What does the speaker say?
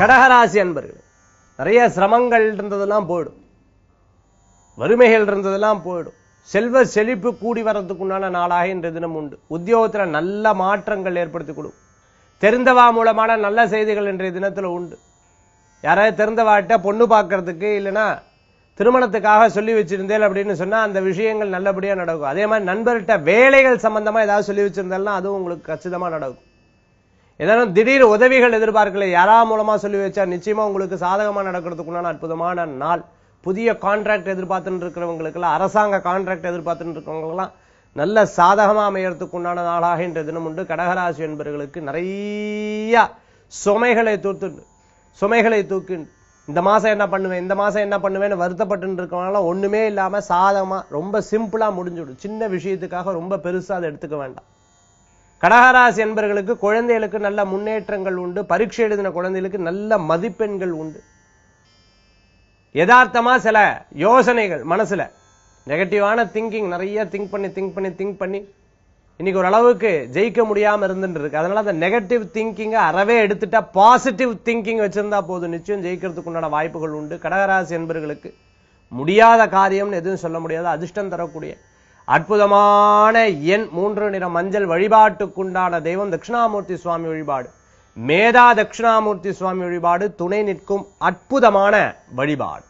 கடகராசி அன்பர்கள் நிறைய சிரமங்கள் இருந்ததெல்லாம் போயிடும். வறுமைகள் இருந்ததெல்லாம் போயிடும். செல்வ செழிப்பு கூடி வர்றதுக்குண்டான நாளாக இன்றைய தினம் உண்டு. உத்தியோகத்தில் நல்ல மாற்றங்கள் ஏற்படுத்தி கொடுக்கும் தெரிந்தவா மூலமான நல்ல செய்திகள் இன்றைய தினத்தில் உண்டு. யாராவது தெரிந்தவாட்ட பொண்ணு பார்க்கறதுக்கு இல்லைன்னா திருமணத்துக்காக சொல்லி வச்சிருந்தேன் அப்படின்னு சொன்னால் அந்த விஷயங்கள் நல்லபடியாக நடக்கும். அதே மாதிரி நண்பர்கிட்ட வேலைகள் சம்பந்தமாக ஏதாவது சொல்லி வச்சிருந்தாலும் அதுவும் உங்களுக்கு கச்சிதமாக நடக்கும். ஏதாவது திடீர் உதவிகள் எதிர்பார்க்கல யாரா மூலமா சொல்லி வச்சா நிச்சயமா உங்களுக்கு சாதகமா நடக்கிறதுக்குள்ளான அற்புதமான நாள். புதிய கான்ட்ராக்ட் எதிர்பார்த்துட்டு இருக்கிறவங்களுக்கெல்லாம் அரசாங்க கான்ட்ராக்ட் எதிர்பார்த்துட்டு இருக்கிறவங்களுக்கெல்லாம் நல்ல சாதகமா அமையறதுக்குண்டான நாளாக இன்றைய தினம் உண்டு. கடகராசி என்பவர்களுக்கு நிறைய சுமைகளை தூத்துண்டு சுமைகளை தூக்கு இந்த மாசம் என்ன பண்ணுவேன் இந்த மாசம் என்ன பண்ணுவேன்னு வருத்தப்பட்டு இருக்கவங்க ஒண்ணுமே இல்லாம சாதகமா ரொம்ப சிம்பிளா முடிஞ்சுடும். சின்ன விஷயத்துக்காக ரொம்ப பெருசா அதை எடுத்துக்க வேண்டாம். கடகராசி என்பர்களுக்கு குழந்தைகளுக்கு நல்ல முன்னேற்றங்கள் உண்டு. பரீட்சை எழுதின குழந்தைகளுக்கு நல்ல மதிப்பெண்கள் உண்டு. யதார்த்தமா சில யோசனைகள் மனசுல. நெகட்டிவான திங்கிங் நிறைய திங்க் பண்ணி திங்க் பண்ணி திங்க் பண்ணி இன்னைக்கு ஒரு அளவுக்கு ஜெயிக்க முடியாம இருந்துட்டு இருக்கு. அதனால அந்த நெகட்டிவ் திங்கிங்கை அறவே எடுத்துட்டா பாசிட்டிவ் திங்கிங் வச்சிருந்தா போதும். நிச்சயம் ஜெயிக்கிறதுக்கு உண்டான வாய்ப்புகள் உண்டு. கடகராசி என்பர்களுக்கு முடியாத காரியம்னு எதுவும் சொல்ல முடியாது. அதிர்ஷ்டம் தரக்கூடிய அற்புதமான எண் மூன்று நிற மஞ்சள் வழிபாட்டுக்குண்டான தெய்வம் தட்சிணாமூர்த்தி சுவாமி வழிபாடு. மேதா தட்சிணாமூர்த்தி சுவாமி வழிபாடு துணை நிற்கும் அற்புதமான வழிபாடு.